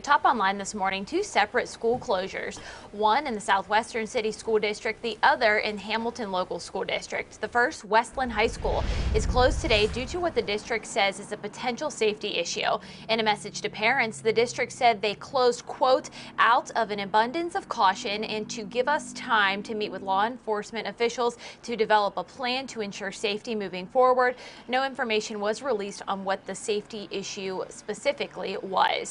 Top online this morning, two separate school closures, one in the Southwestern City School District, the other in Hamilton Local School District. The first, Westland High School, is closed today due to what the district says is a potential safety issue. In a message to parents, the district said they closed, quote, out of an abundance of caution and to give us time to meet with law enforcement officials to develop a plan to ensure safety moving forward. No information was released on what the safety issue specifically was.